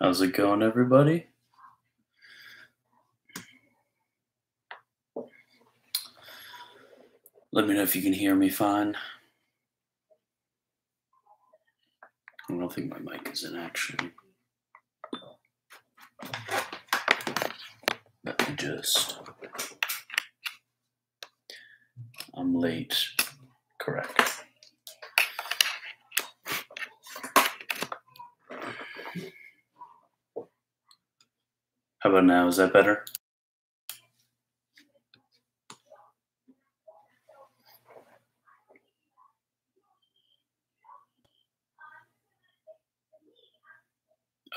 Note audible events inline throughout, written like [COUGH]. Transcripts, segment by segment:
How's it going, everybody? Let me know if you can hear me fine. I don't think my mic is in action. Let me just. I'm late. Correct. How about now? Is that better?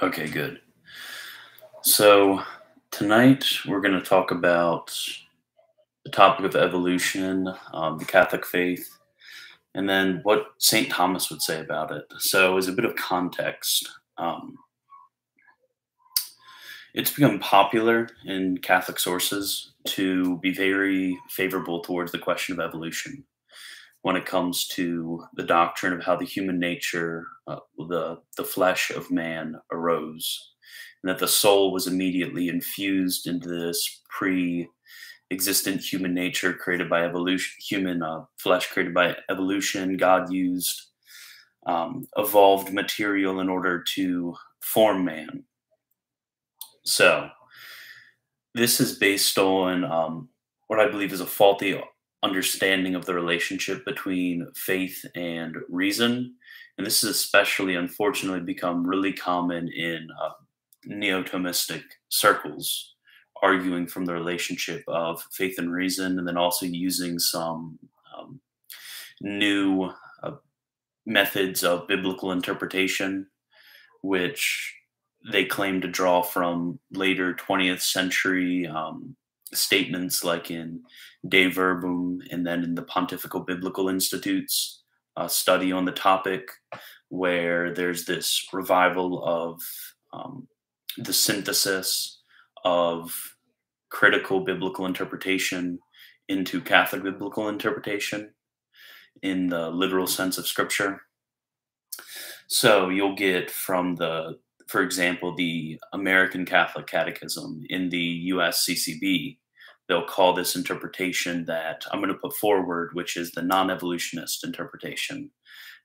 Okay, good. So, tonight we're going to talk about the topic of evolution, um, the Catholic faith, and then what St. Thomas would say about it. So, as a bit of context, um, it's become popular in Catholic sources to be very favorable towards the question of evolution when it comes to the doctrine of how the human nature, uh, the the flesh of man arose, and that the soul was immediately infused into this pre-existent human nature created by evolution, human uh, flesh created by evolution. God used um, evolved material in order to form man. So, this is based on um, what I believe is a faulty understanding of the relationship between faith and reason. And this has especially, unfortunately, become really common in uh, neo Thomistic circles, arguing from the relationship of faith and reason, and then also using some um, new uh, methods of biblical interpretation, which they claim to draw from later 20th century um, statements like in Dei Verbum and then in the Pontifical Biblical Institute's uh, study on the topic, where there's this revival of um, the synthesis of critical biblical interpretation into Catholic biblical interpretation in the literal sense of Scripture. So you'll get from the for example, the American Catholic Catechism in the USCCB, they'll call this interpretation that I'm going to put forward, which is the non evolutionist interpretation.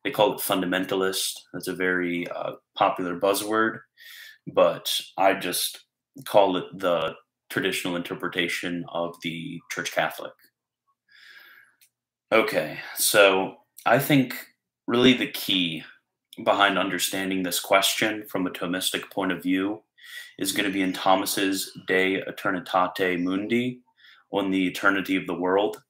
They call it fundamentalist. That's a very uh, popular buzzword, but I just call it the traditional interpretation of the Church Catholic. Okay, so I think really the key behind understanding this question from a Thomistic point of view is going to be in Thomas's De Eternitate Mundi on the eternity of the world.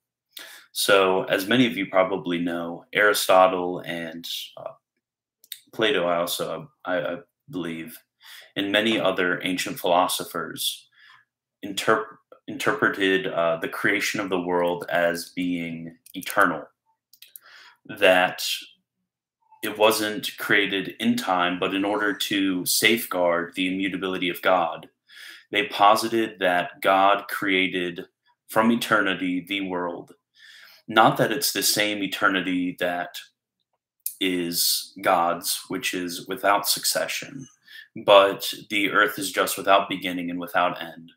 So, as many of you probably know, Aristotle and uh, Plato, I also I, I, believe, and many other ancient philosophers interp- interpreted uh, the creation of the world as being eternal. That it wasn't created in time, but in order to safeguard the immutability of God, they posited that God created from eternity the world. Not that it's the same eternity that is God's, which is without succession, but the earth is just without beginning and without end.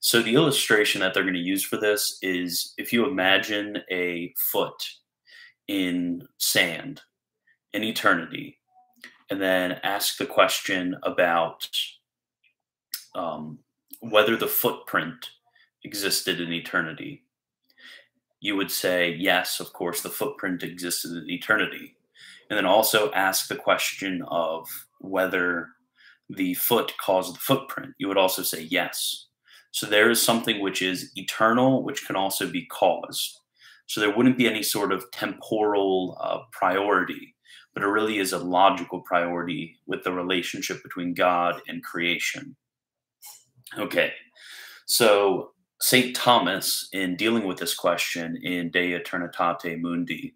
So the illustration that they're going to use for this is if you imagine a foot in sand in eternity and then ask the question about um, whether the footprint existed in eternity, you would say, yes, of course, the footprint existed in eternity. And then also ask the question of whether the foot caused the footprint. You would also say yes. So there is something which is eternal, which can also be caused. So there wouldn't be any sort of temporal uh, priority but it really is a logical priority with the relationship between God and creation. Okay, so St. Thomas, in dealing with this question in De Eternitate Mundi,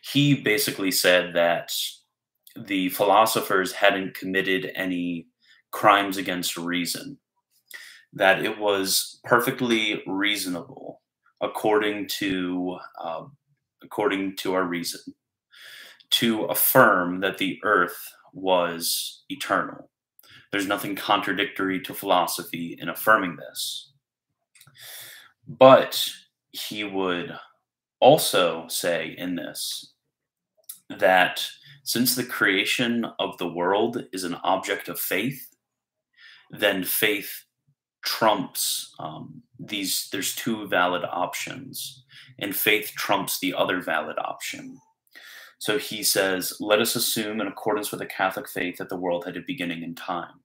he basically said that the philosophers hadn't committed any crimes against reason, that it was perfectly reasonable according to uh, according to our reason to affirm that the earth was eternal. There's nothing contradictory to philosophy in affirming this. But he would also say in this that since the creation of the world is an object of faith, then faith trumps um, these. There's two valid options, and faith trumps the other valid option. So he says, Let us assume, in accordance with the Catholic faith, that the world had a beginning in time.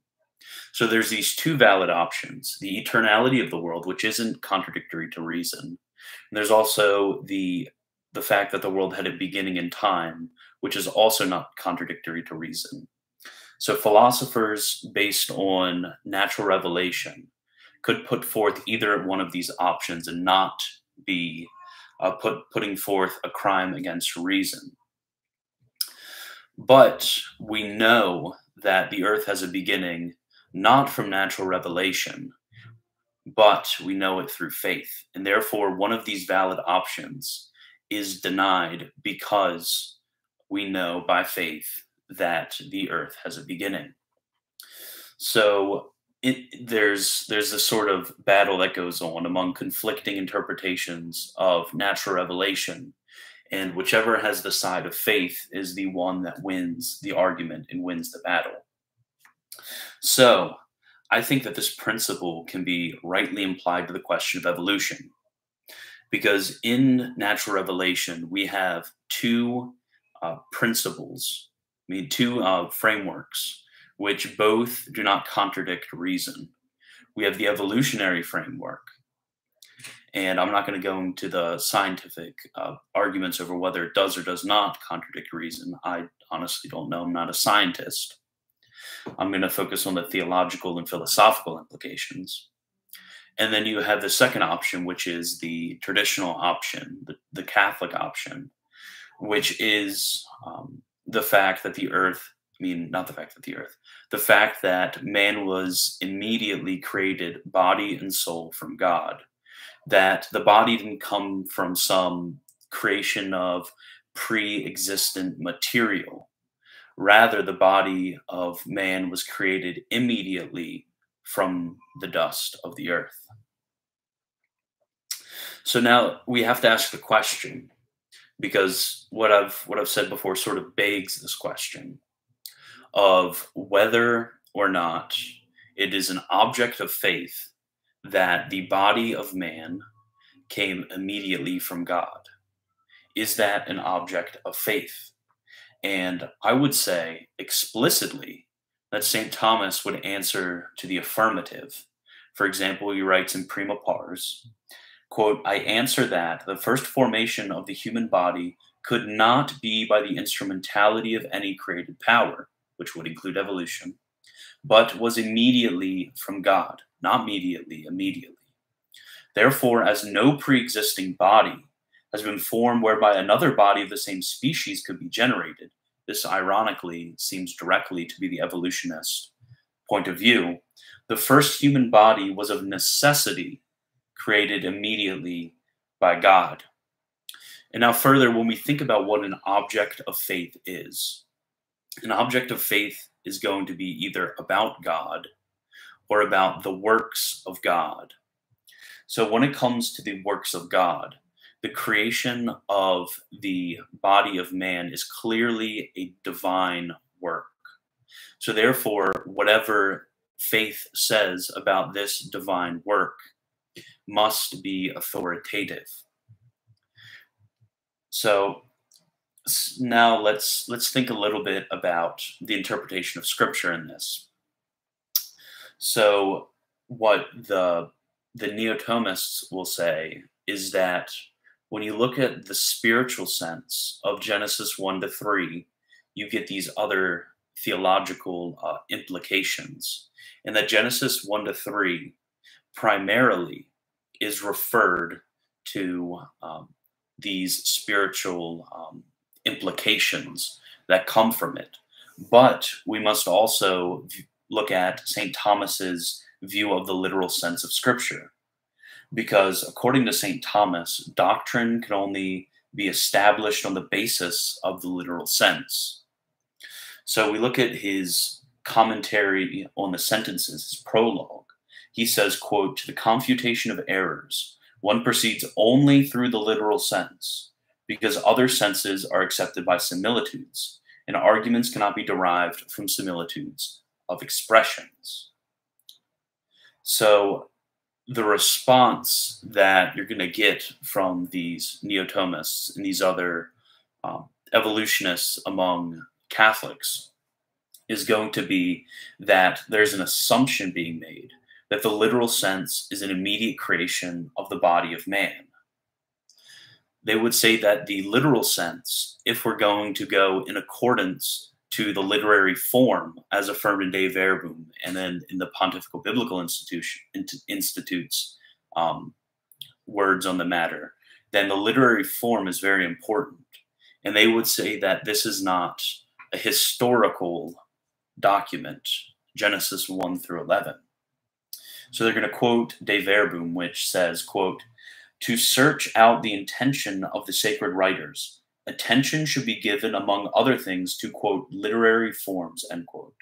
So there's these two valid options the eternality of the world, which isn't contradictory to reason. And there's also the the fact that the world had a beginning in time, which is also not contradictory to reason. So philosophers based on natural revelation could put forth either one of these options and not be uh, put putting forth a crime against reason. But we know that the earth has a beginning not from natural revelation, but we know it through faith. And therefore, one of these valid options is denied because we know by faith that the earth has a beginning. So it, there's there's this sort of battle that goes on among conflicting interpretations of natural revelation and whichever has the side of faith is the one that wins the argument and wins the battle. So i think that this principle can be rightly implied to the question of evolution. Because in natural revelation we have two uh, principles i mean two uh, frameworks which both do not contradict reason. We have the evolutionary framework and I'm not going to go into the scientific uh, arguments over whether it does or does not contradict reason. I honestly don't know. I'm not a scientist. I'm going to focus on the theological and philosophical implications. And then you have the second option, which is the traditional option, the, the Catholic option, which is um, the fact that the earth, I mean, not the fact that the earth, the fact that man was immediately created body and soul from God that the body didn't come from some creation of pre existent material. Rather, the body of man was created immediately from the dust of the earth. So now we have to ask the question because what I've what I've said before sort of begs this question of whether or not it is an object of faith that the body of man came immediately from God? Is that an object of faith? And I would say explicitly that St. Thomas would answer to the affirmative. For example, he writes in Prima Pars, quote, I answer that the first formation of the human body could not be by the instrumentality of any created power, which would include evolution, but was immediately from God not mediately, immediately. Therefore, as no pre existing body has been formed whereby another body of the same species could be generated, this ironically seems directly to be the evolutionist point of view. The first human body was of necessity created immediately by God. And now, further, when we think about what an object of faith is, an object of faith is going to be either about God or about the works of God. So when it comes to the works of God, the creation of the body of man is clearly a divine work. So therefore, whatever faith says about this divine work must be authoritative. So now let's let's think a little bit about the interpretation of scripture in this. So what the the Neo-Thomists will say is that when you look at the spiritual sense of Genesis 1 to 3, you get these other theological uh, implications. And that Genesis 1 to 3 primarily is referred to um, these spiritual um, implications that come from it. But we must also look at St. Thomas's view of the literal sense of Scripture. Because according to St. Thomas, doctrine can only be established on the basis of the literal sense. So we look at his commentary on the sentences, his prologue, he says, quote, to the confutation of errors, one proceeds only through the literal sense, because other senses are accepted by similitudes, and arguments cannot be derived from similitudes of expressions. So the response that you're going to get from these neo-Thomists and these other um, evolutionists among Catholics is going to be that there's an assumption being made that the literal sense is an immediate creation of the body of man. They would say that the literal sense, if we're going to go in accordance to the literary form as affirmed in Dei Verbum and then in the Pontifical Biblical Institution, Institute's um, words on the matter, then the literary form is very important. And they would say that this is not a historical document, Genesis 1 through 11. So they're going to quote Dei Verbum, which says, quote, to search out the intention of the sacred writers, attention should be given, among other things, to, quote, literary forms, end quote.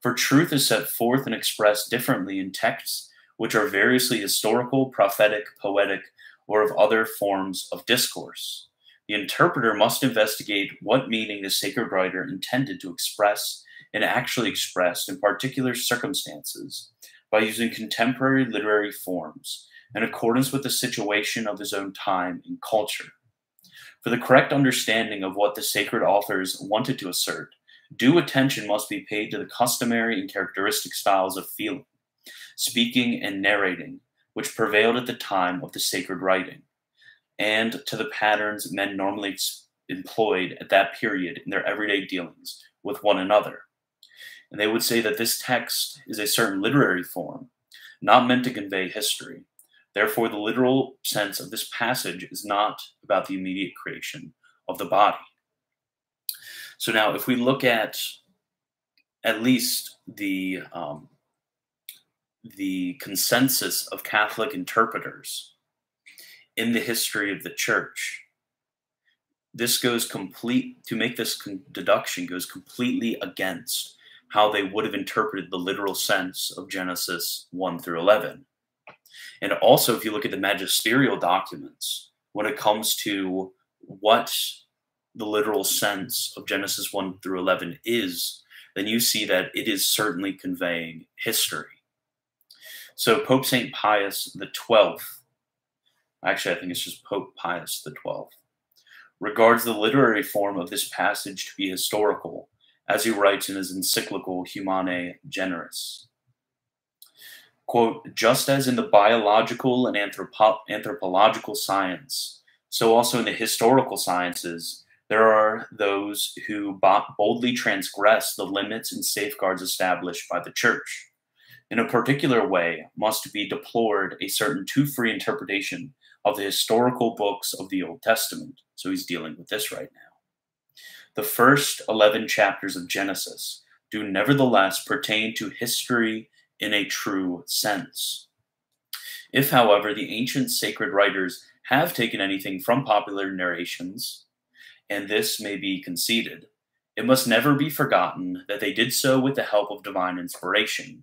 For truth is set forth and expressed differently in texts which are variously historical, prophetic, poetic, or of other forms of discourse. The interpreter must investigate what meaning the sacred writer intended to express and actually expressed in particular circumstances by using contemporary literary forms in accordance with the situation of his own time and culture. For the correct understanding of what the sacred authors wanted to assert, due attention must be paid to the customary and characteristic styles of feeling, speaking, and narrating which prevailed at the time of the sacred writing, and to the patterns men normally employed at that period in their everyday dealings with one another. And they would say that this text is a certain literary form, not meant to convey history. Therefore, the literal sense of this passage is not about the immediate creation of the body. So now, if we look at at least the um, the consensus of Catholic interpreters in the history of the church, this goes complete to make this deduction goes completely against how they would have interpreted the literal sense of Genesis 1 through 11. And also, if you look at the magisterial documents, when it comes to what the literal sense of Genesis 1 through 11 is, then you see that it is certainly conveying history. So Pope St. Pius the 12th, actually I think it's just Pope Pius the 12th, regards the literary form of this passage to be historical as he writes in his encyclical Humani Generis. Quote, just as in the biological and anthropo anthropological science, so also in the historical sciences, there are those who boldly transgress the limits and safeguards established by the church. In a particular way, must be deplored a certain too free interpretation of the historical books of the Old Testament. So he's dealing with this right now. The first 11 chapters of Genesis do nevertheless pertain to history in a true sense. If, however, the ancient sacred writers have taken anything from popular narrations, and this may be conceded, it must never be forgotten that they did so with the help of divine inspiration,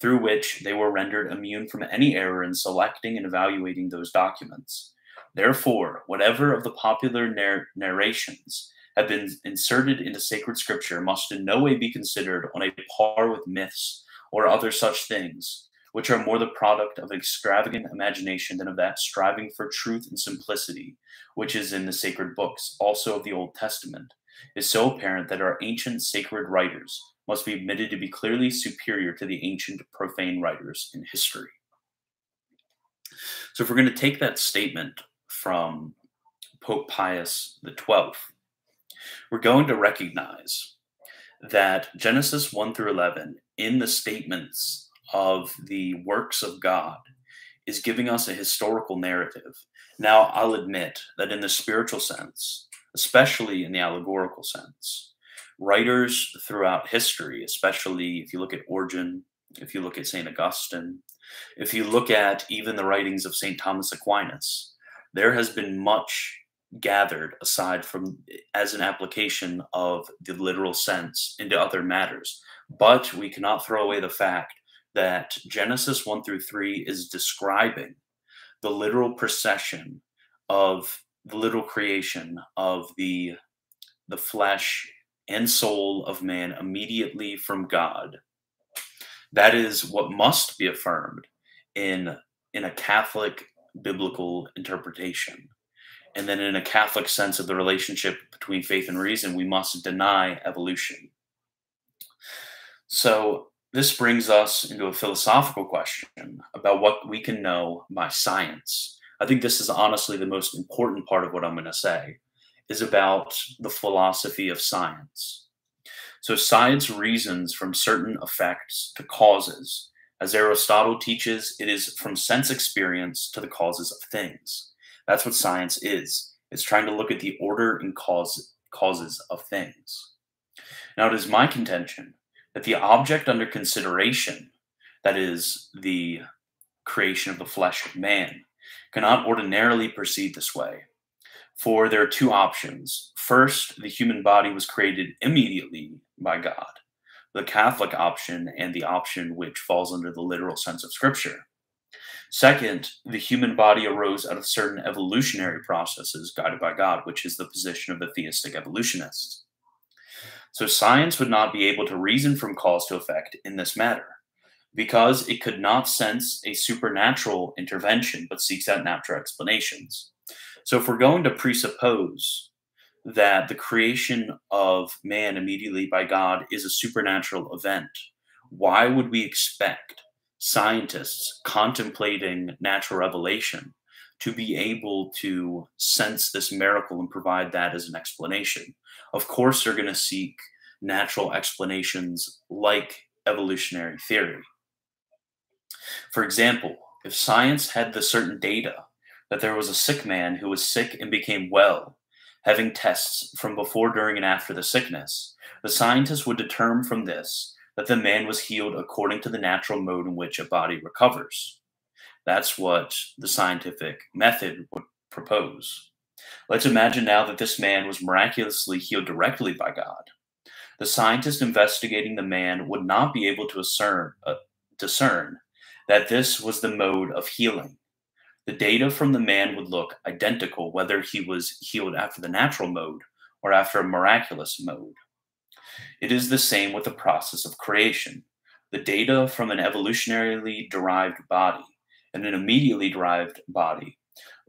through which they were rendered immune from any error in selecting and evaluating those documents. Therefore, whatever of the popular narr narrations have been inserted into sacred scripture must in no way be considered on a par with myths or other such things, which are more the product of extravagant imagination than of that striving for truth and simplicity which is in the sacred books, also of the Old Testament, is so apparent that our ancient sacred writers must be admitted to be clearly superior to the ancient profane writers in history. So, if we're going to take that statement from Pope Pius XII, we're going to recognize that Genesis 1 through 11, in the statements of the works of God, is giving us a historical narrative. Now, I'll admit that in the spiritual sense, especially in the allegorical sense, writers throughout history, especially if you look at Origen, if you look at St. Augustine, if you look at even the writings of St. Thomas Aquinas, there has been much gathered aside from as an application of the literal sense into other matters. But we cannot throw away the fact that Genesis 1 through 3 is describing the literal procession of the literal creation of the the flesh and soul of man immediately from God. That is what must be affirmed in in a Catholic biblical interpretation. And then in a Catholic sense of the relationship between faith and reason, we must deny evolution. So this brings us into a philosophical question about what we can know by science. I think this is honestly the most important part of what I'm going to say is about the philosophy of science. So science reasons from certain effects to causes. As Aristotle teaches, it is from sense experience to the causes of things. That's what science is. It's trying to look at the order and cause, causes of things. Now, it is my contention that the object under consideration, that is, the creation of the flesh of man, cannot ordinarily proceed this way. For there are two options. First, the human body was created immediately by God, the Catholic option and the option which falls under the literal sense of Scripture. Second, the human body arose out of certain evolutionary processes guided by God, which is the position of the theistic evolutionists. So science would not be able to reason from cause to effect in this matter because it could not sense a supernatural intervention but seeks out natural explanations. So if we're going to presuppose that the creation of man immediately by God is a supernatural event, why would we expect scientists contemplating natural revelation to be able to sense this miracle and provide that as an explanation? Of course, they're going to seek natural explanations like evolutionary theory. For example, if science had the certain data that there was a sick man who was sick and became well, having tests from before, during, and after the sickness, the scientists would determine from this that the man was healed according to the natural mode in which a body recovers. That's what the scientific method would propose. Let's imagine now that this man was miraculously healed directly by God. The scientist investigating the man would not be able to discern, uh, discern that this was the mode of healing. The data from the man would look identical whether he was healed after the natural mode or after a miraculous mode. It is the same with the process of creation. The data from an evolutionarily derived body and an immediately derived body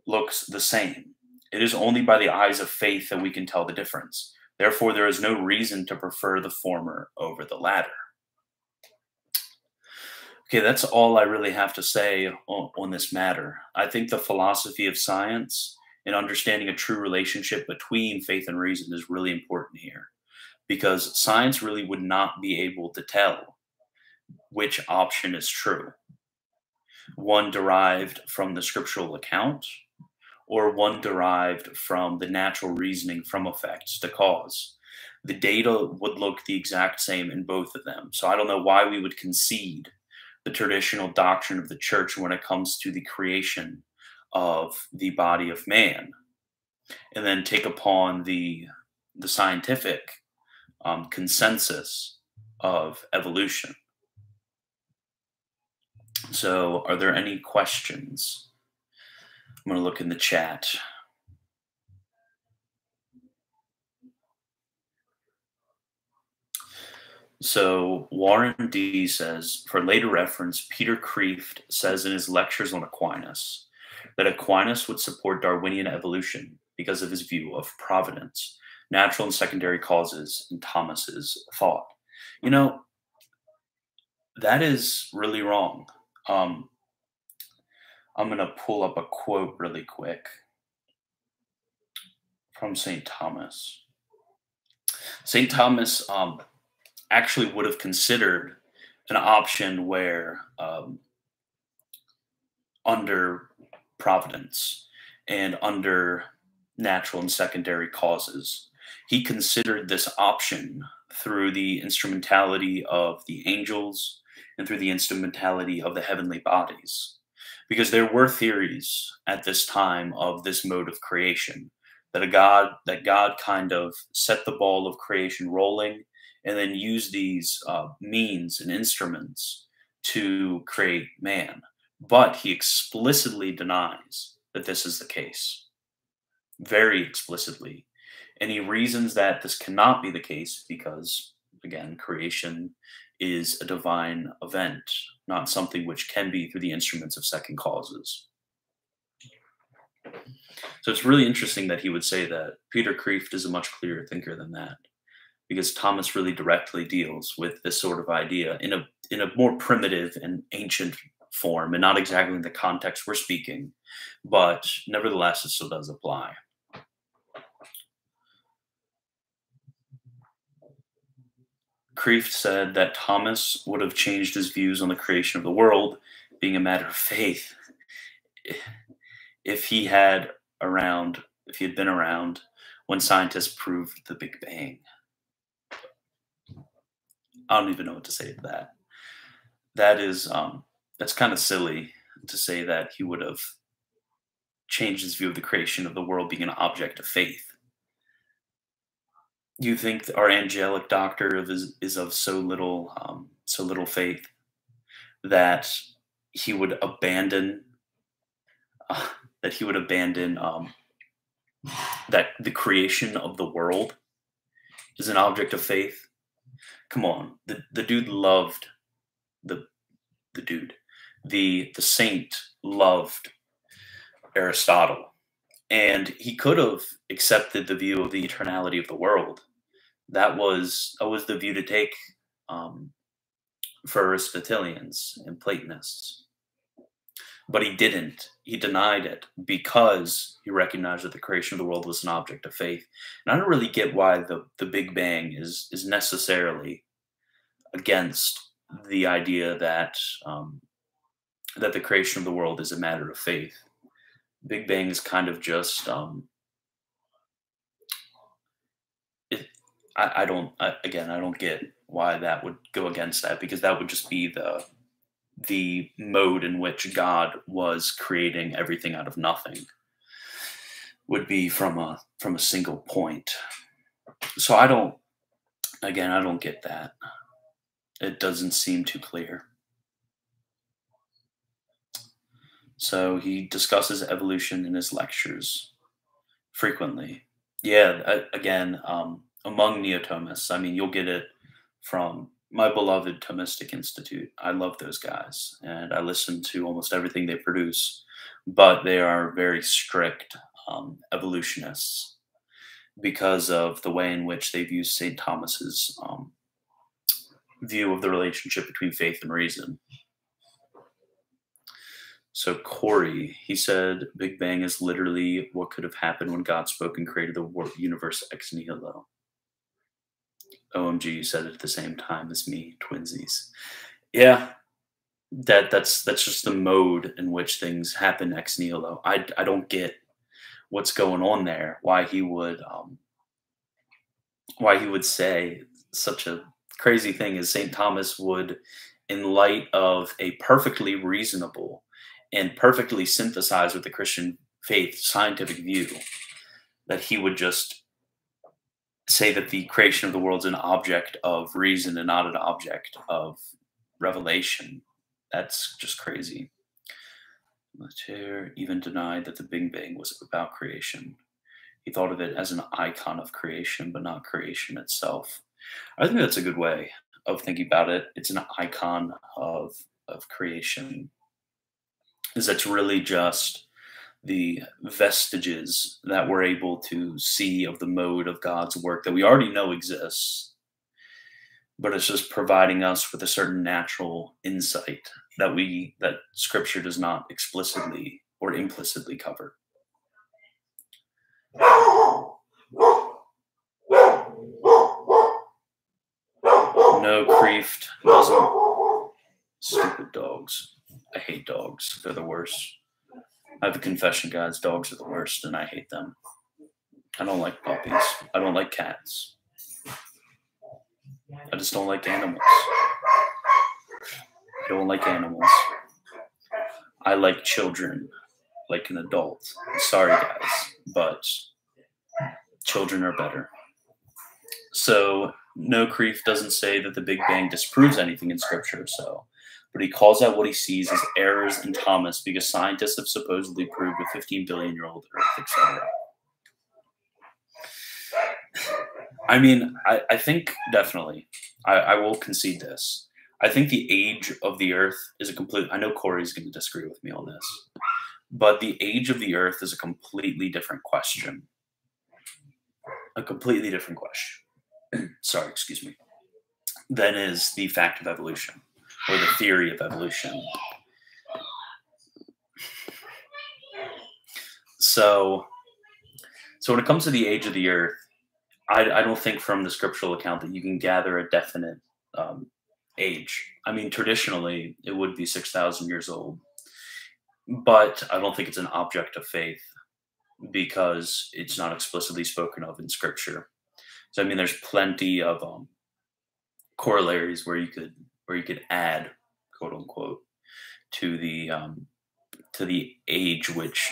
looks the same. It is only by the eyes of faith that we can tell the difference. Therefore, there is no reason to prefer the former over the latter. Okay, that's all I really have to say on, on, this matter. I think the philosophy of science and understanding a true relationship between faith and reason is really important here because science really would not be able to tell which option is true. One derived from the scriptural account or one derived from the natural reasoning from effects to cause. The data would look the exact same in both of them. So I don't know why we would concede the traditional doctrine of the church when it comes to the creation of the body of man and then take upon the the scientific um, consensus of evolution so are there any questions i'm going to look in the chat So Warren D says, for later reference, Peter Kreeft says in his lectures on Aquinas that Aquinas would support Darwinian evolution because of his view of providence, natural and secondary causes, and Thomas's thought. You know, that is really wrong. Um, I'm going to pull up a quote really quick from St. Thomas. St. Thomas um, actually would have considered an option where um, under providence and under natural and secondary causes he considered this option through the instrumentality of the angels and through the instrumentality of the heavenly bodies because there were theories at this time of this mode of creation that a god that god kind of set the ball of creation rolling and then used these uh, means and instruments to create man. But he explicitly denies that this is the case, very explicitly. And he reasons that this cannot be the case because, again, creation is a divine event, not something which can be through the instruments of second causes. So it's really interesting that he would say that. Peter Kreeft is a much clearer thinker than that because Thomas really directly deals with this sort of idea in a in a more primitive and ancient form and not exactly in the context we're speaking, but nevertheless it still does apply. Kreeft said that Thomas would have changed his views on the creation of the world being a matter of faith if he had around, if he had been around when scientists proved the Big Bang. I don't even know what to say to that. That is, um, that's kind of silly to say that he would have changed his view of the creation of the world being an object of faith. Do you think our angelic doctor is, is of so little, um, so little faith that he would abandon uh, that he would abandon um, that the creation of the world is an object of faith. Come on, the, the dude loved the the dude, the the saint loved Aristotle, and he could have accepted the view of the eternality of the world. That was that was the view to take um, for Aristotelians and Platonists but he didn't. He denied it because he recognized that the creation of the world was an object of faith. And I don't really get why the, the Big Bang is is necessarily against the idea that um, that the creation of the world is a matter of faith. Big Bang is kind of just um, it. I, I don't. I, again, I don't get why that would go against that because that would just be the the mode in which God was creating everything out of nothing would be from a from a single point. So I don't again I don't get that. It doesn't seem too clear. So he discusses evolution in his lectures frequently. Yeah, again, um, among Neo-Thomists, I mean, you'll get it from my beloved Thomistic Institute. I love those guys and I listen to almost everything they produce, but they are very strict um, evolutionists because of the way in which they've used St. Thomas's um, view of the relationship between faith and reason. So Corey, he said, Big Bang is literally what could have happened when God spoke and created the universe ex nihilo. OMG, you said it at the same time as me, twinsies. Yeah, that that's that's just the mode in which things happen ex nihilo. I I don't get what's going on there. Why he would um, why he would say such a crazy thing as St. Thomas would, in light of a perfectly reasonable and perfectly synthesized with the Christian faith scientific view, that he would just say that the creation of the world is an object of reason and not an object of revelation. That's just crazy. Luther even denied that the Big Bang was about creation. He thought of it as an icon of creation, but not creation itself. I think that's a good way of thinking about it. It's an icon of of creation. Is that's really just the vestiges that we're able to see of the mode of God's work that we already know exists, but it's just providing us with a certain natural insight that we that Scripture does not explicitly or implicitly cover. No, Kreeft doesn't. Stupid dogs. I hate dogs. They're the worst. I have a confession, guys. Dogs are the worst, and I hate them. I don't like puppies. I don't like cats. I just don't like animals. I don't like animals. I like children like an adult. sorry, guys, but children are better. So no, Kreeft doesn't say that the Big Bang disproves anything in Scripture, so, but he calls out what he sees as errors in Thomas because scientists have supposedly proved a 15 billion year old Earth, etc. I mean, I, I think definitely, I, I will concede this. I think the age of the Earth is a complete. I know Corey's going to disagree with me on this, but the age of the Earth is a completely different question. A completely different question. [CLEARS THROAT] Sorry, excuse me. Than is the fact of evolution or the theory of evolution. So, so when it comes to the age of the Earth, I, I don't think from the scriptural account that you can gather a definite um, age. I mean, traditionally, it would be 6,000 years old, but I don't think it's an object of faith because it's not explicitly spoken of in scripture. So, I mean, there's plenty of um, corollaries where you could where you could add quote unquote to the um, to the age which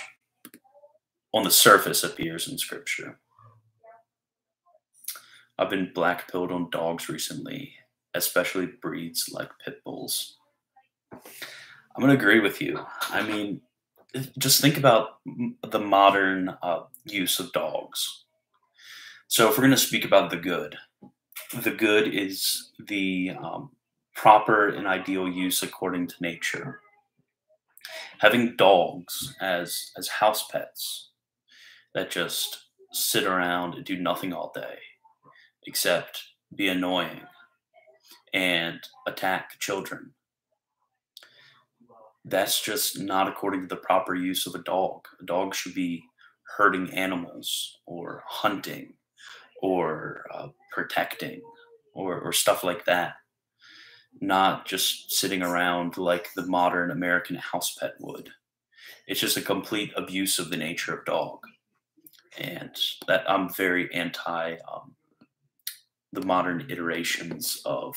on the surface appears in scripture. I've been black pilled on dogs recently, especially breeds like pit bulls. I'm going to agree with you. I mean, just think about the modern uh, use of dogs. So, if we're going to speak about the good, the good is the um, proper and ideal use according to nature. Having dogs as as house pets that just sit around and do nothing all day except be annoying and attack children. That's just not according to the proper use of a dog. A dog should be herding animals or hunting or uh, protecting or, or stuff like that, not just sitting around like the modern American house pet would. It's just a complete abuse of the nature of dog. And that I'm very anti um, the modern iterations of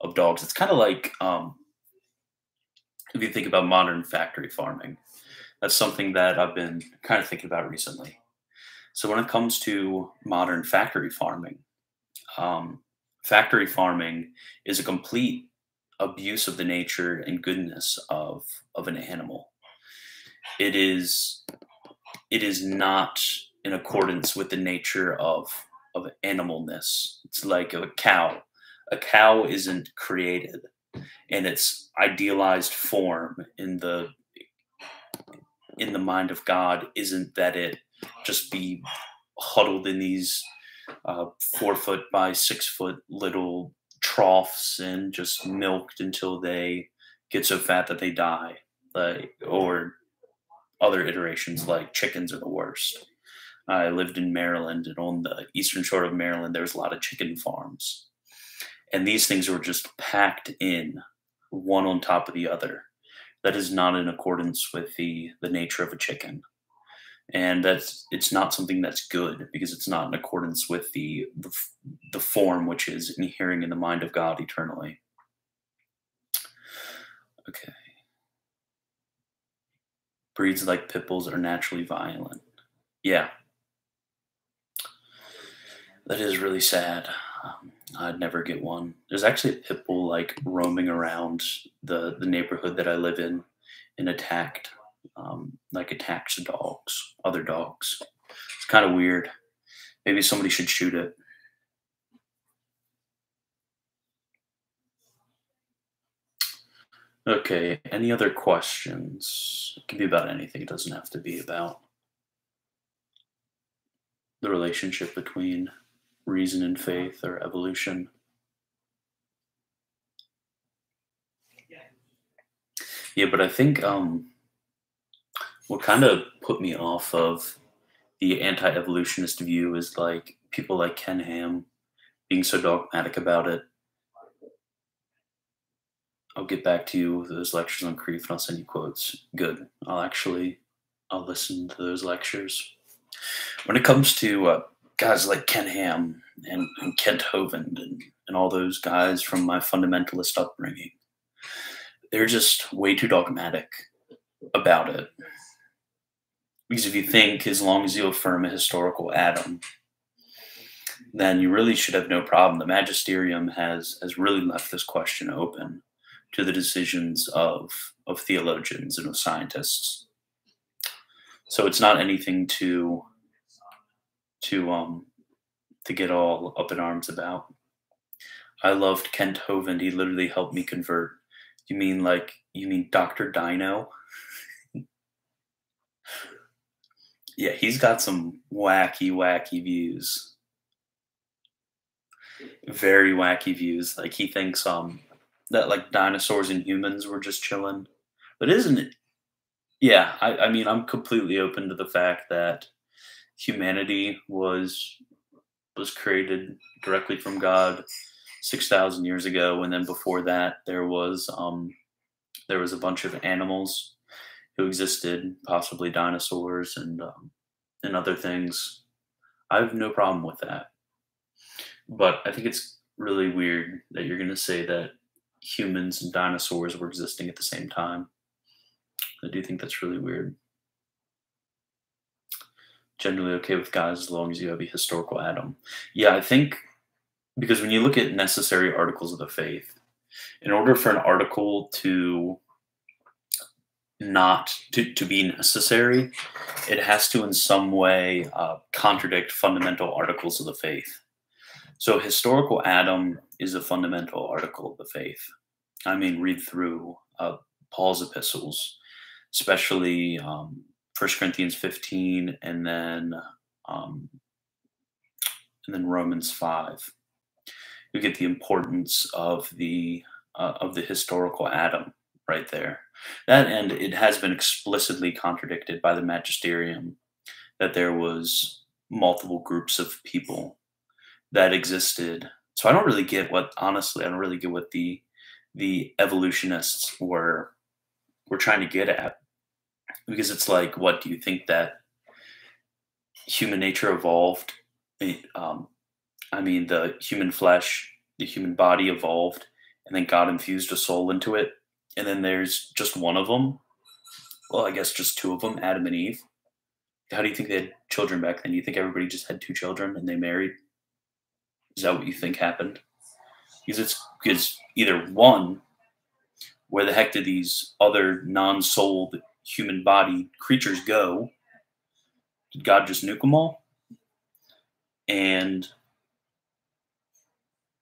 of dogs. It's kind of like um, if you think about modern factory farming. That's something that I've been kind of thinking about recently. So when it comes to modern factory farming, um, factory farming is a complete abuse of the nature and goodness of of an animal. It is it is not in accordance with the nature of of animalness. It's like a cow. A cow isn't created in its idealized form in the in the mind of God isn't that it just be huddled in these uh, four foot by six foot little troughs and just milked until they get so fat that they die, like or other iterations like chickens are the worst. I lived in Maryland, and on the eastern shore of Maryland, there was a lot of chicken farms. And these things were just packed in, one on top of the other. That is not in accordance with the, the nature of a chicken. And that's it's not something that's good because it's not in accordance with the, the, the form which is inhering in the mind of God eternally. Okay. Breeds like pit bulls are naturally violent. Yeah, that is really sad. Um, I'd never get one. There's actually a pit bull like roaming around the the neighborhood that I live in, and attacked, um, like attacks dogs, other dogs. It's kind of weird. Maybe somebody should shoot it. Okay, any other questions? It can be about anything. It doesn't have to be about the relationship between reason and faith or evolution. Yeah, but I think um, what kind of put me off of the anti-evolutionist view is like people like Ken Ham being so dogmatic about it. I'll get back to you with those lectures on Kreeft and I'll send you quotes. Good. I'll actually I'll listen to those lectures. When it comes to uh, guys like Ken Ham and, and Kent Hovind and, and all those guys from my fundamentalist upbringing. They're just way too dogmatic about it. Because if you think as long as you affirm a historical Adam, then you really should have no problem. The magisterium has has really left this question open to the decisions of of theologians and of scientists. So it's not anything to to um to get all up in arms about. I loved Kent Hovind. He literally helped me convert. You mean like you mean Dr. Dino? Yeah, he's got some wacky, wacky views. Very wacky views. Like he thinks um that like dinosaurs and humans were just chilling. But isn't it? Yeah, I, I mean I'm completely open to the fact that humanity was was created directly from God six thousand years ago, and then before that there was um there was a bunch of animals who existed, possibly dinosaurs and um, and other things. I have no problem with that, but I think it's really weird that you're going to say that humans and dinosaurs were existing at the same time. I do think that's really weird. Generally okay with guys as long as you have a historical Adam. Yeah, I think because when you look at necessary articles of the faith, in order for an article to not to, to be necessary, it has to in some way uh, contradict fundamental articles of the faith. So historical Adam is a fundamental article of the faith. I mean, read through uh, Paul's epistles, especially um, 1 Corinthians 15 and then um, and then Romans 5. You get the importance of the uh, of the historical Adam right there. That and it has been explicitly contradicted by the magisterium that there was multiple groups of people that existed. So I don't really get what honestly I don't really get what the the evolutionists were were trying to get at. Because it's like what do you think that human nature evolved? Um, I mean the human flesh the human body evolved and then God infused a soul into it and then there's just one of them. Well, I guess just two of them, Adam and Eve. How do you think they had children back then? You think everybody just had two children and they married? Is that what you think happened? Because it's because either one, where the heck did these other non-souled human body creatures go? Did God just nuke them all? And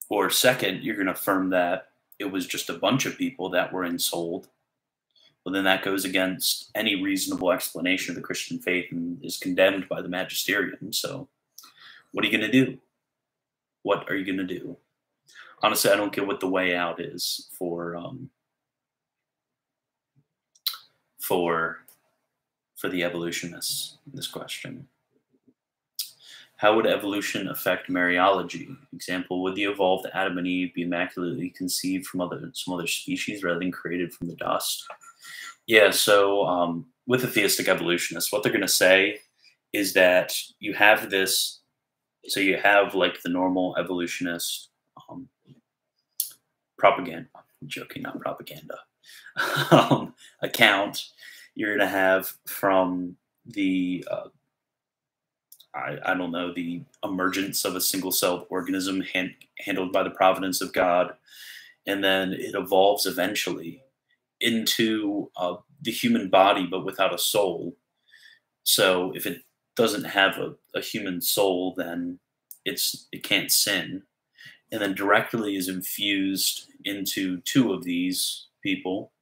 or second, you're going to affirm that it was just a bunch of people that were ensouled, well, then that goes against any reasonable explanation of the Christian faith and is condemned by the magisterium. So, what are you going to do? What are you going to do? Honestly, I don't get what the way out is for um, for for the evolutionists in this question. How would evolution affect Mariology? Example, would the evolved Adam and Eve be immaculately conceived from other some other species rather than created from the dust? Yeah, so um, with the theistic evolutionists, what they're going to say is that you have this, so you have like the normal evolutionist um, propaganda, I'm joking, not propaganda, [LAUGHS] um, account you're going to have from the uh, I, I don't know, the emergence of a single celled organism hand, handled by the providence of God. And then it evolves eventually into uh, the human body, but without a soul. So if it doesn't have a, a human soul, then it's it can't sin. And then directly is infused into two of these people.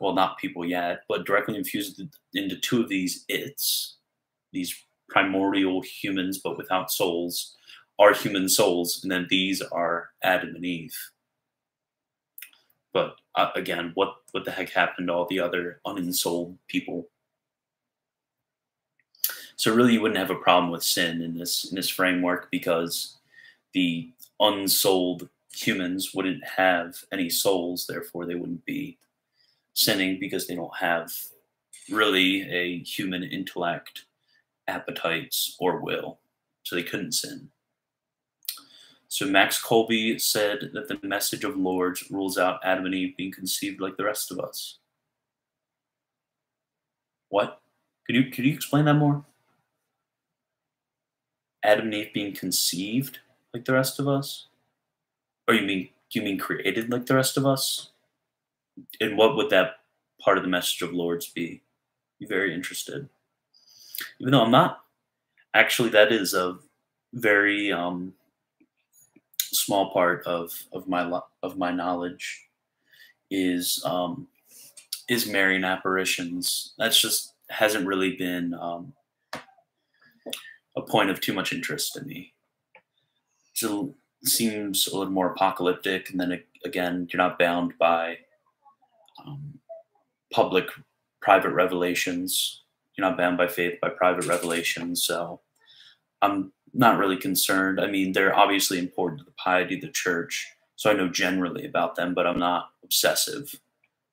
Well, not people yet, but directly infused into two of these its, these primordial humans but without souls are human souls, and then these are Adam and Eve. But uh, again, what what the heck happened to all the other unensouled people? So really, you wouldn't have a problem with sin in this in this framework because the unsouled humans wouldn't have any souls, therefore they wouldn't be sinning because they don't have really a human intellect appetites, or will, so they couldn't sin. So Max Kolbe said that the message of Lourdes rules out Adam and Eve being conceived like the rest of us. What? Could you could you explain that more? Adam and Eve being conceived like the rest of us? Or you mean you mean created like the rest of us? And what would that part of the message of Lourdes be? Be very interested. Even though I'm not actually that is a very um, small part of of my of my knowledge is um, is Marian apparitions. That's just hasn't really been um, a point of too much interest to me. It seems a little more apocalyptic, and then again, you're not bound by um, public, private revelations. You're not bound by faith by private revelations. So I'm not really concerned. I mean, they're obviously important to the piety of the church, so I know generally about them, but I'm not obsessive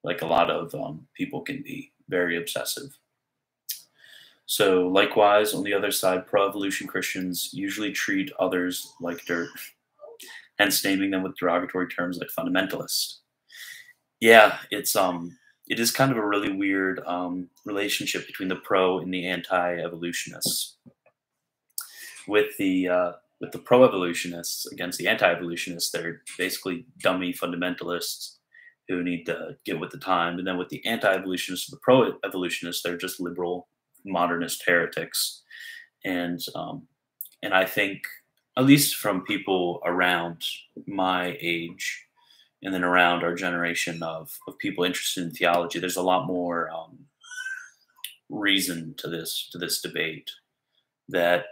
like a lot of um, people can be very obsessive. So, likewise, on the other side, pro evolution Christians usually treat others like dirt, hence naming them with derogatory terms like fundamentalist. Yeah, it's um, it is kind of a really weird um, relationship between the pro and the anti-evolutionists. With the uh, with the pro-evolutionists against the anti-evolutionists, they're basically dummy fundamentalists who need to get with the time. And then with the anti-evolutionists, the pro-evolutionists, they're just liberal modernist heretics. And um, and I think at least from people around my age and then around our generation of, of people interested in theology, there's a lot more um, reason to this to this debate that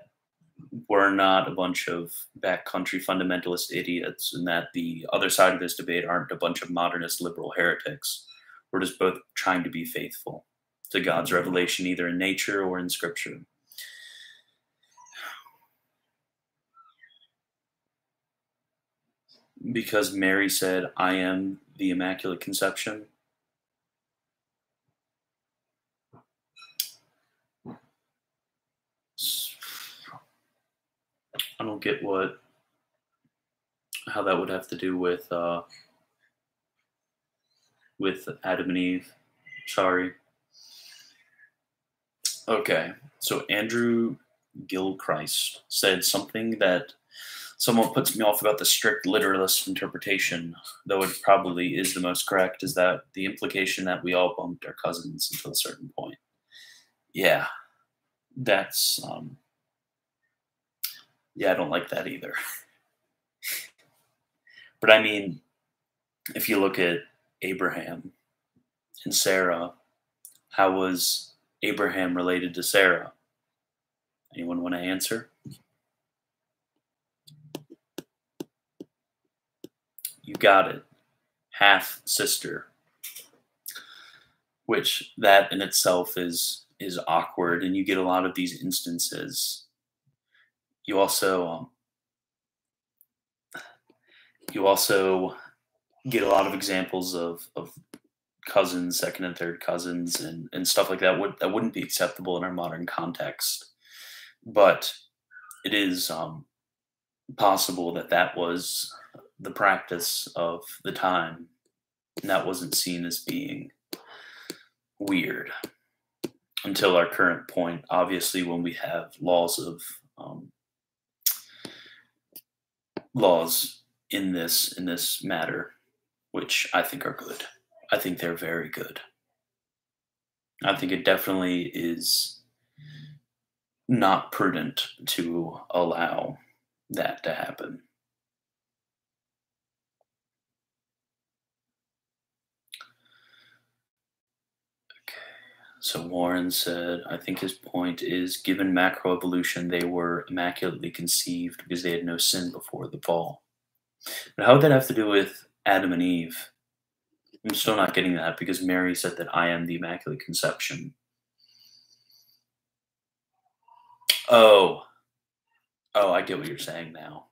we're not a bunch of backcountry fundamentalist idiots, and that the other side of this debate aren't a bunch of modernist liberal heretics. We're just both trying to be faithful to God's revelation, either in nature or in scripture. Because Mary said, I am the Immaculate Conception. I don't get what how that would have to do with uh, with Adam and Eve. Sorry. Okay, so Andrew Gilchrist said something that somewhat puts me off about the strict literalist interpretation, though it probably is the most correct, is that the implication that we all bumped our cousins until a certain point. Yeah, that's um, yeah, I don't like that either. [LAUGHS] but I mean, if you look at Abraham and Sarah, how was Abraham related to Sarah? Anyone want to answer? You got it. Half sister. Which that in itself is is awkward and you get a lot of these instances you also um, you also get a lot of examples of, of cousins, second and third cousins, and, and stuff like that. Would that wouldn't be acceptable in our modern context, but it is um, possible that that was the practice of the time, and that wasn't seen as being weird until our current point. Obviously, when we have laws of um, laws in this in this matter, which I think are good. I think they're very good. I think it definitely is not prudent to allow that to happen. So Warren said, I think his point is given macroevolution, they were immaculately conceived because they had no sin before the fall. But how would that have to do with Adam and Eve? I'm still not getting that because Mary said that I am the Immaculate Conception. Oh, oh, I get what you're saying now.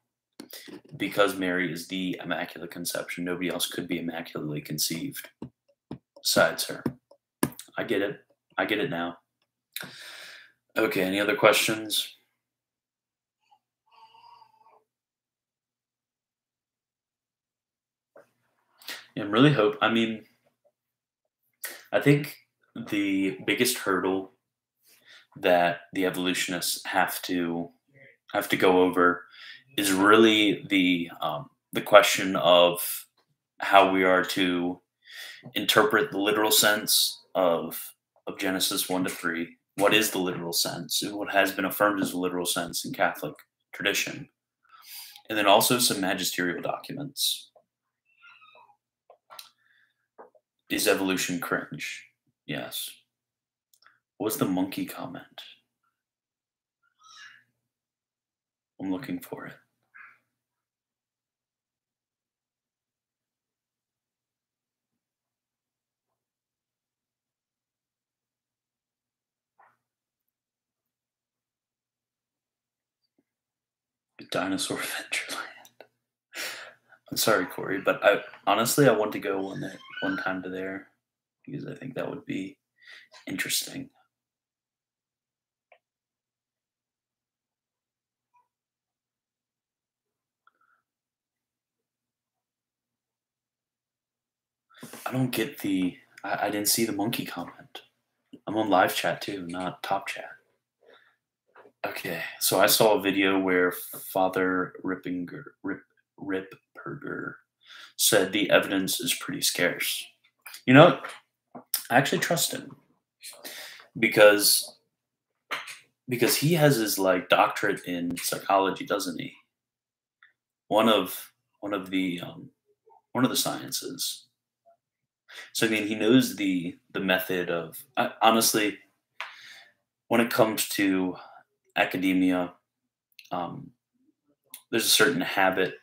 Because Mary is the Immaculate Conception, nobody else could be immaculately conceived besides her. I get it. I get it now. Okay, any other questions? Yeah, I'm really hope. I mean, I think the biggest hurdle that the evolutionists have to have to go over is really the um, the question of how we are to interpret the literal sense of of Genesis one to three. What is the literal sense? and What has been affirmed as a literal sense in Catholic tradition, and then also some magisterial documents. Is evolution cringe? Yes. What was the monkey comment? I'm looking for it. Dinosaur [LAUGHS] Adventureland. I'm sorry, Corey, but I honestly I want to go one that one time to there because I think that would be interesting. I don't get the. I, I didn't see the monkey comment. I'm on live chat too, not top chat. Okay, so I saw a video where Father Rippinger, Rip, Ripperger said the evidence is pretty scarce. You know, I actually trust him because because he has his like doctorate in psychology, doesn't he? One of one of the um, one of the sciences. So I mean, he knows the the method of I, honestly. When it comes to academia, um, there's a certain habit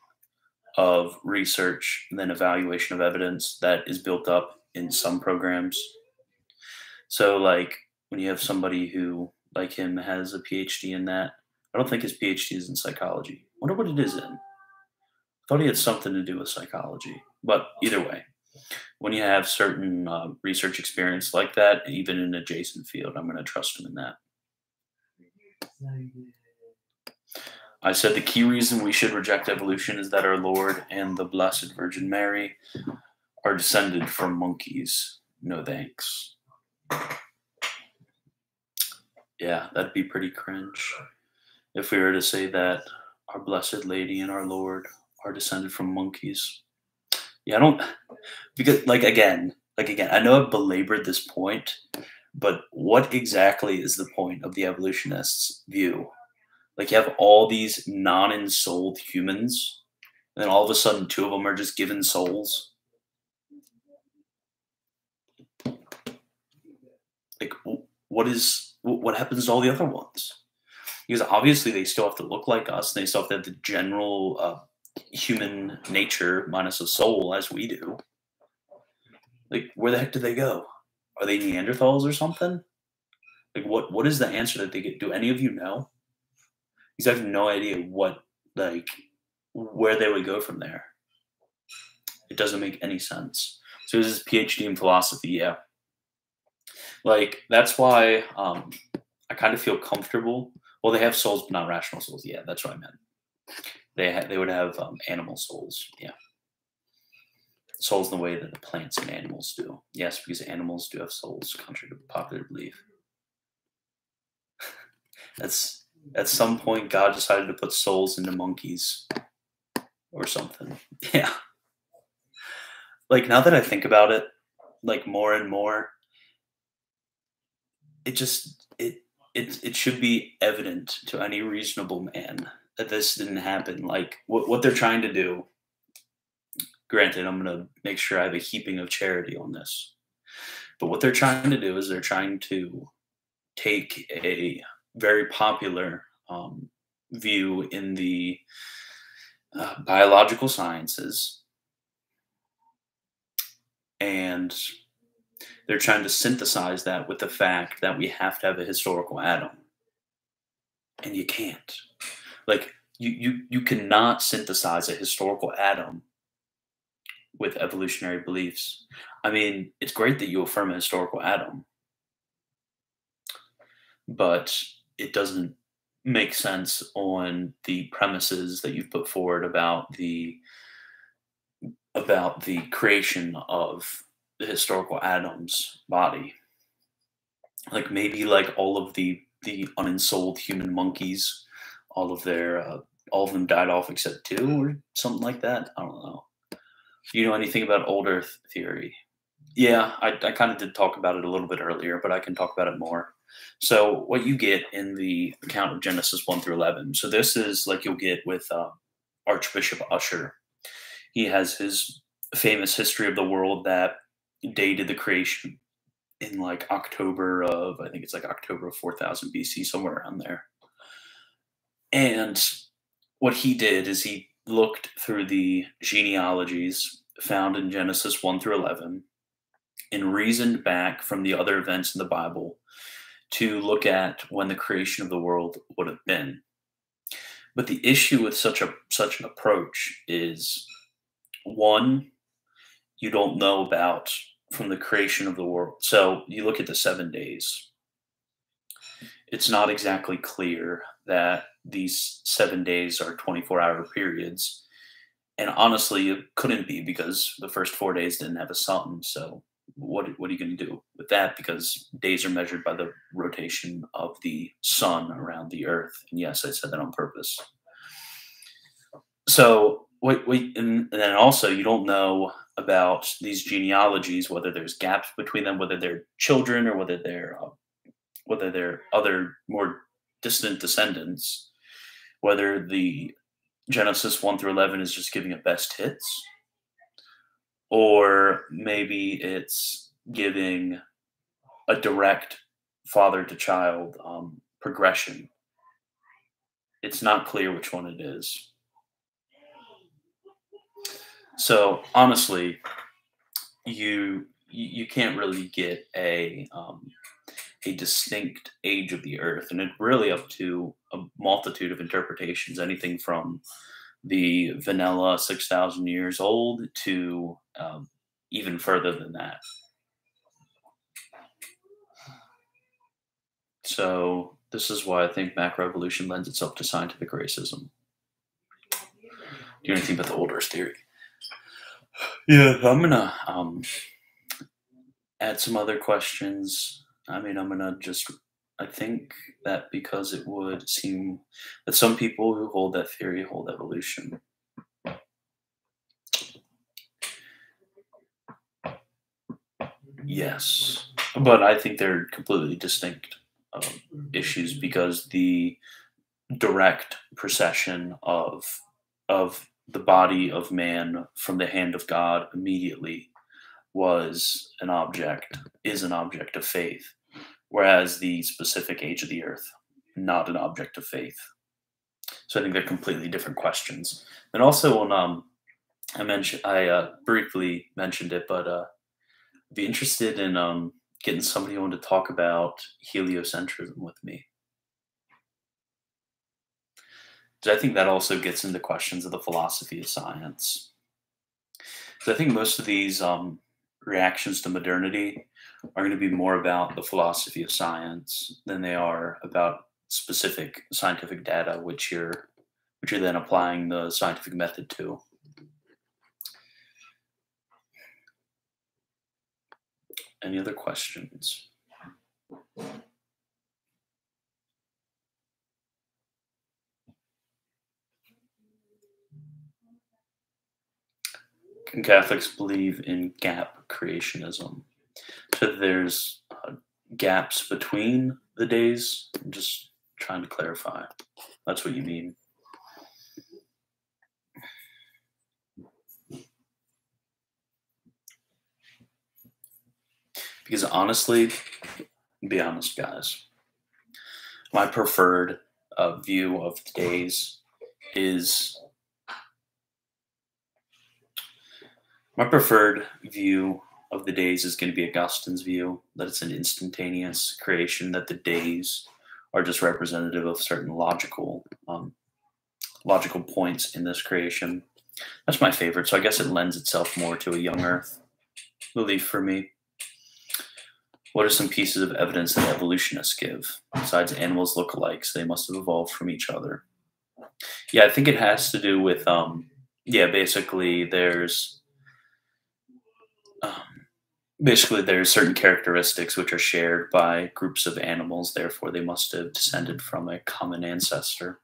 of research and then evaluation of evidence that is built up in some programs. So, like when you have somebody who, like him, has a PhD in that, I don't think his PhD is in psychology. I wonder what it is in. I thought he had something to do with psychology, but either way, when you have certain uh, research experience like that, even in adjacent field, I'm going to trust him in that. I said the key reason we should reject evolution is that our Lord and the Blessed Virgin Mary are descended from monkeys. No thanks. Yeah, that'd be pretty cringe if we were to say that our Blessed Lady and our Lord are descended from monkeys. Yeah, I don't because like again, like again, I know I've belabored this point, but what exactly is the point of the evolutionists' view? Like you have all these non-ensouled humans, and then all of a sudden two of them are just given souls. Like what is what happens to all the other ones? Because obviously they still have to look like us, and they still have to have the general uh, human nature minus a soul as we do. Like, where the heck do they go? Are they Neanderthals or something? Like, what what is the answer that they get? Do any of you know? Because I have no idea what like where they would go from there. It doesn't make any sense. So this is PhD in philosophy, yeah. Like that's why um, I kind of feel comfortable. Well, they have souls, but not rational souls. Yeah, that's what I meant. They ha- they would have um, animal souls. Yeah, souls in the way that the plants and animals do. Yes, because animals do have souls, contrary to popular belief. [LAUGHS] That's at some point God decided to put souls into monkeys or something. [LAUGHS] Yeah. Like now that I think about it, like more and more, it just it it it should be evident to any reasonable man that this didn't happen. Like what, what they're trying to do. Granted, I'm going to make sure I have a heaping of charity on this. But what they're trying to do is they're trying to take a very popular um, view in the uh, biological sciences and they're trying to synthesize that with the fact that we have to have a historical Adam And you can't. Like you you you cannot synthesize a historical Adam with evolutionary beliefs. I mean, it's great that you affirm a historical Adam, but it doesn't make sense on the premises that you've put forward about the about the creation of the historical Adam's body. Like maybe like all of the the unensouled human monkeys all of their uh, all of them died off except two or something like that. I don't know. Do you know anything about old Earth theory? Yeah, I, I kind of did talk about it a little bit earlier, but I can talk about it more. So, what you get in the account of Genesis 1 through 11. So, this is like you'll get with uh, Archbishop Ussher. He has his famous history of the world that dated the creation in like October of, I think it's like October of 4000 BC, somewhere around there. And what he did is he looked through the genealogies found in Genesis 1 through 11 and reasoned back from the other events in the Bible to look at when the creation of the world would have been. But the issue with such a such an approach is one, you don't know about from the creation of the world. So you look at the seven days. It's not exactly clear that these seven days are 24 hour periods. And honestly, it couldn't be because the first four days didn't have a sun. So what, what are you going to do with that? Because days are measured by the rotation of the sun around the earth. And yes, I said that on purpose. So, wait, wait, and, and then also you don't know about these genealogies, whether there's gaps between them, whether they're children or whether they're uh, whether they're other more distant descendants, whether the Genesis 1 through 11 is just giving it best hits, or maybe it's giving a direct father to child um, progression. It's not clear which one it is. So honestly, you you can't really get a um, a distinct age of the earth, and it really up to a multitude of interpretations, anything from the vanilla 6,000 years old to um, even further than that. So, this is why I think macroevolution lends itself to scientific racism. Do you know anything about the old Earth theory? [SIGHS] Yeah, I'm gonna um, add some other questions. I mean, I'm gonna just I think that because it would seem that some people who hold that theory hold evolution. Yes, but I think they're completely distinct um, issues because the direct procession of of the body of man from the hand of God immediately was an object is an object of faith whereas the specific age of the earth, not an object of faith. So I think they're completely different questions. And also um, I mentioned I uh, briefly mentioned it, but uh, be interested in um, getting somebody on to talk about heliocentrism with me. So I think that also gets into questions of the philosophy of science. So I think most of these um, reactions to modernity are going to be more about the philosophy of science than they are about specific scientific data, which you're which you're then applying the scientific method to. Any other questions? Can Catholics believe in gap creationism? So there's uh, gaps between the days. I'm just trying to clarify. That's what you mean. Because honestly, be honest, guys, my preferred uh, view of days is my preferred view of the days is going to be Augustine's view that it's an instantaneous creation, that the days are just representative of certain logical um, logical points in this creation. That's my favorite. So I guess it lends itself more to a young Earth belief for me. What are some pieces of evidence that evolutionists give? Besides animals look alike, so they must have evolved from each other. Yeah, I think it has to do with um, yeah, basically there's um, basically there's certain characteristics which are shared by groups of animals therefore they must have descended from a common ancestor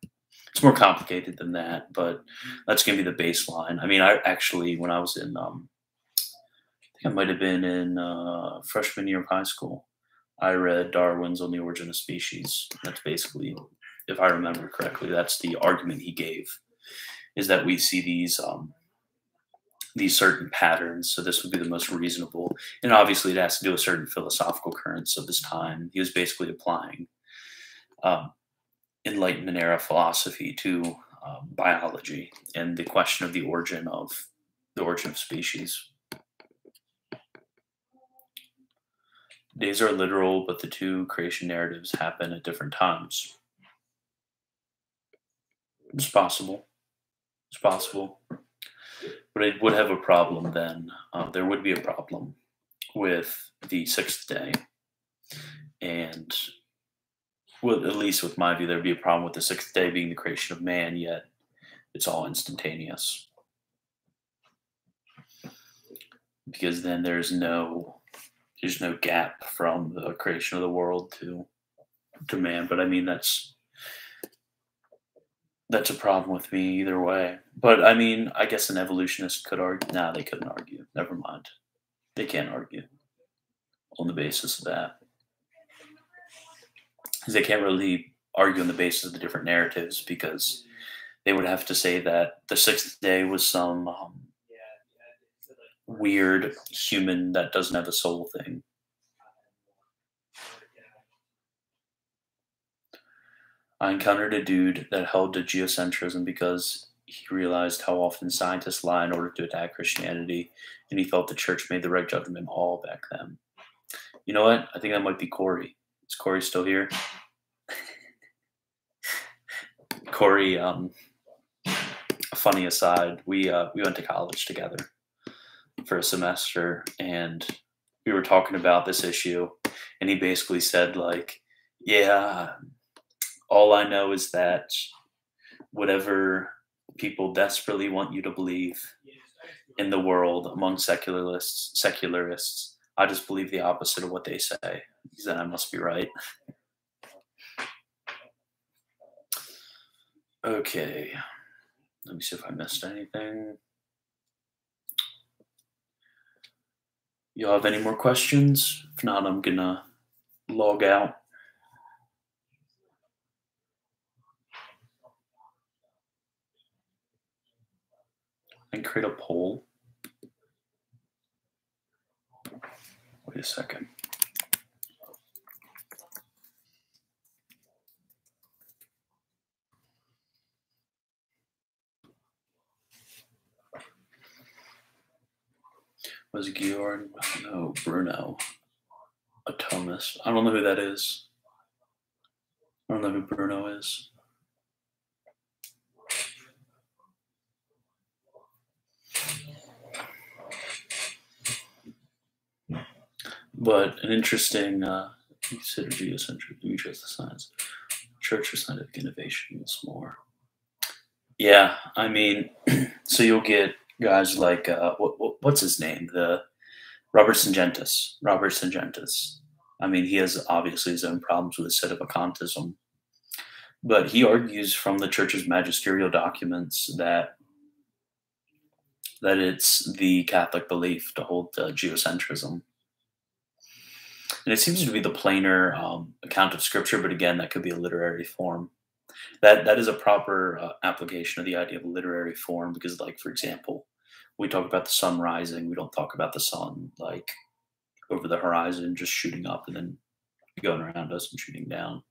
it's more complicated than that, but that's going to be the baseline. I mean, I actually, when I was in, um, I think I might have been in uh, freshman year of high school, I read Darwin's On the Origin of Species. That's basically, if I remember correctly, that's the argument he gave, is that we see these um, these certain patterns. So this would be the most reasonable, and obviously it has to do with certain philosophical currents of this time. He was basically applying um, Enlightenment era philosophy to um, biology and the question of the origin of the origin of species. Days are literal, but the two creation narratives happen at different times. It's possible. It's possible. But it would have a problem then. Uh, there would be a problem with the sixth day. And well, at least with my view, there'd be a problem with the sixth day being the creation of man, yet it's all instantaneous. Because then there's no there's no gap from the creation of the world to to man. But I mean that's that's a problem with me either way. But I mean, I guess an evolutionist could argue. Nah, they couldn't argue. Never mind. They can't argue on the basis of that. Because they can't really argue on the basis of the different narratives because they would have to say that the sixth day was some um, weird human that doesn't have a soul thing. I encountered a dude that held to geocentrism because he realized how often scientists lie in order to attack Christianity, and he felt the church made the right judgment all back then. You know what? I think that might be Corey. Is Corey still here? [LAUGHS] Corey, um, funny aside, we uh, we went to college together for a semester and we were talking about this issue and he basically said like yeah all i know is that whatever people desperately want you to believe in the world among secularists secularists i just believe the opposite of what they say then i must be right okay let me see if i missed anything Y'all have any more questions? If not, I'm gonna log out. And create a poll. Wait a second. was Georg? No, Bruno. A Thomas? I don't know who that is. I don't know who Bruno is. But an interesting uh, consider geocentric. We trust the science? Church for scientific innovation is more. Yeah, I mean, [CLEARS THROAT] so you'll get guys like uh, what, what, what's his name? The Robert Sungenis. Robert Sungenis. I mean, he has obviously his own problems with a set of sedevacantism, but he argues from the church's magisterial documents that that it's the Catholic belief to hold geocentrism. And it seems to be the plainer um, account of Scripture, but again, that could be a literary form. That that is a proper uh, application of the idea of literary form because like for example we talk about the sun rising we don't talk about the sun like over the horizon just shooting up and then going around us and shooting down.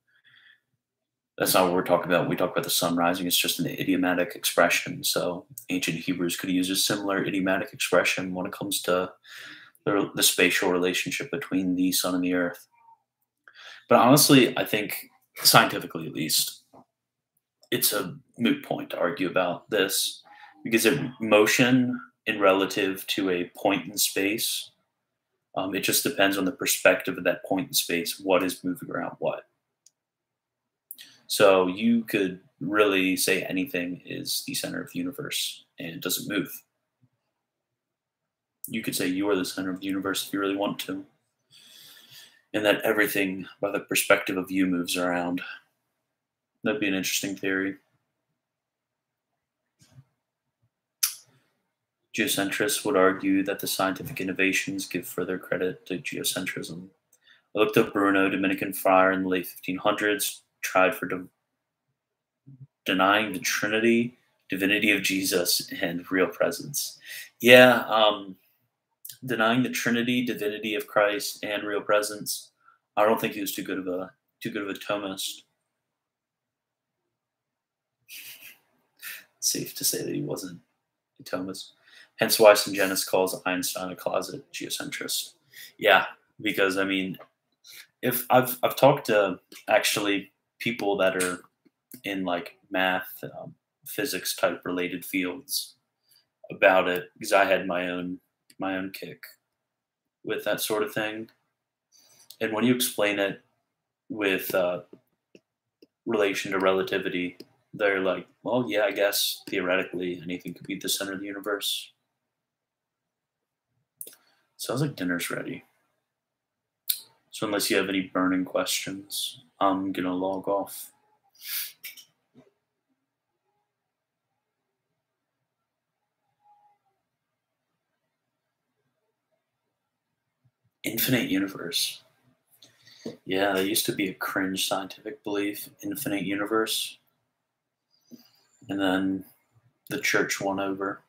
That's not what we're talking about. We talk about the sun rising it's just an idiomatic expression. So ancient hebrews could use a similar idiomatic expression when it comes to the, the spatial relationship between the sun and the earth but honestly i think scientifically at least it's a moot point to argue about this because motion in relative to a point in space. Um, it just depends on the perspective of that point in space. What is moving around what? So you could really say anything is the center of the universe and doesn't move. You could say you are the center of the universe if you really want to, and that everything by the perspective of you moves around. That'd be an interesting theory. Geocentrists would argue that the scientific innovations give further credit to geocentrism. I looked up Bruno, Dominican friar in the late 1500s, tried for de- denying the Trinity, divinity of Jesus, and real presence. Yeah, um, denying the Trinity, divinity of Christ, and real presence. I don't think he was too good of a too good of a Thomist. Safe to say that he wasn't a Thomist. Hence why Sungenis calls Einstein a closet geocentrist. Yeah, because I mean, if I've I've talked to actually people that are in like math, um, physics type related fields about it because I had my own my own kick with that sort of thing. And when you explain it with uh, relation to relativity, they're like, well, yeah, I guess theoretically anything could be the center of the universe. Sounds like dinner's ready. So unless you have any burning questions, I'm gonna log off. Infinite universe. Yeah, there used to be a cringe scientific belief, infinite universe. And then the church won over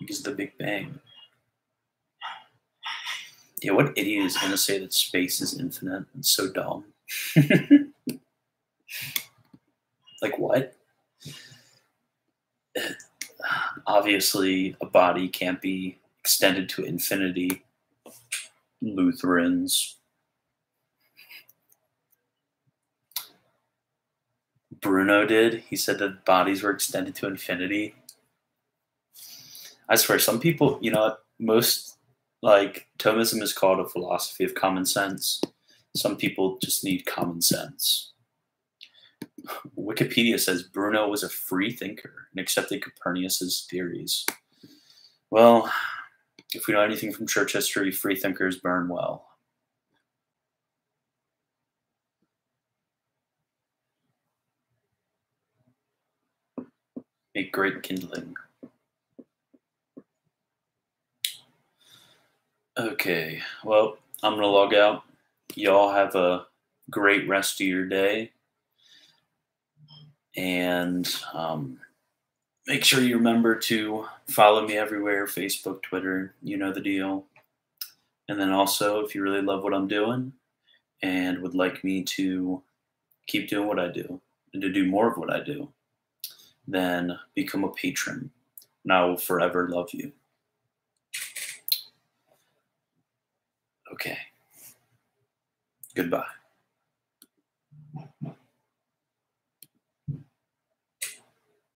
because of the Big Bang. Yeah, what idiot is going to say that space is infinite? It's so dumb. [LAUGHS] like, what? [SIGHS] Obviously, a body can't be extended to infinity. Lutherans. Bruno did. He said that bodies were extended to infinity. I swear, some people, you know, most like Thomism is called a philosophy of common sense. Some people just need common sense. Wikipedia says Bruno was a free thinker and accepted Copernicus's theories. Well, if we know anything from church history, free thinkers burn well. Make great kindling. Okay, well, I'm going to log out. Y'all have a great rest of your day. And um, make sure you remember to follow me everywhere Facebook, Twitter, you know the deal. And then also, if you really love what I'm doing and would like me to keep doing what I do and to do more of what I do, then become a patron. And I will forever love you. Okay. Goodbye.